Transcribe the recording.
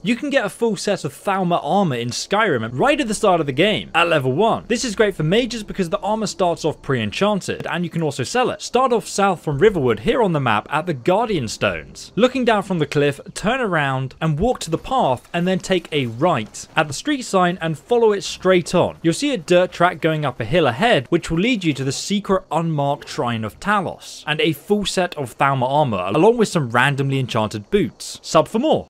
You can get a full set of Thalmor armor in Skyrim right at the start of the game, at level 1. This is great for mages because the armor starts off pre-enchanted, and you can also sell it. Start off south from Riverwood here on the map at the Guardian Stones. Looking down from the cliff, turn around and walk to the path and then take a right at the street sign and follow it straight on. You'll see a dirt track going up a hill ahead which will lead you to the secret unmarked Shrine of Talos and a full set of Thalmor armor along with some randomly enchanted boots. Sub for more.